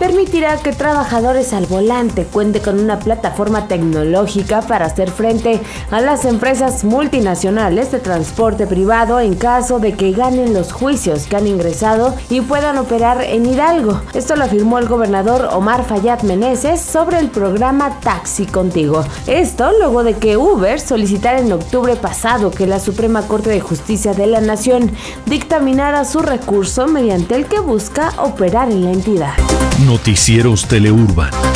permitirá que trabajadores al volante cuenten con una plataforma tecnológica para hacer frente a las empresas multinacionales de transporte privado en caso de que ganen los juicios que han ingresado y puedan operar en Hidalgo. Esto lo afirmó el gobernador Omar Fayad Meneses sobre el programa Taxi Contigo. Esto luego de que Uber solicitara en octubre pasado que la Suprema Corte de Justicia de la Nación dictaminara su recurso mediante el que busca operar en la entidad. Noticieros Teleurban.